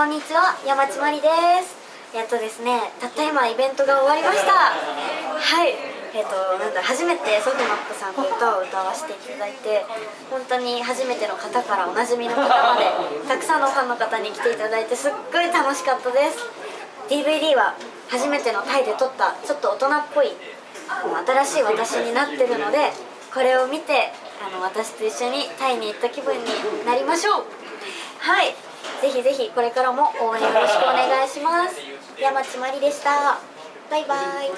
こんにちは山地まりです。やっとですねたった今イベントが終わりました。はい。えっ、となんだ初めてソフマップさんと歌を歌わせていただいて本当に初めての方からおなじみの方までたくさんのファンの方に来ていただいてすっごい楽しかったです。DVD は初めてのタイで撮ったちょっと大人っぽい新しい私になってるのでこれを見てあの私と一緒にタイに行った気分になりましょう。はい。ぜひぜひこれからも応援よろしくお願いします。山地まりでした。バイバイ。